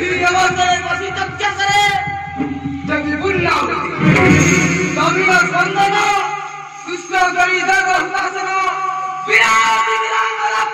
नहीं गौर करे कोसी तब क्या करे जब ये बुल्ला सामीला संगना सुस्ता गरीदा का हुआ सना विराट विरांगना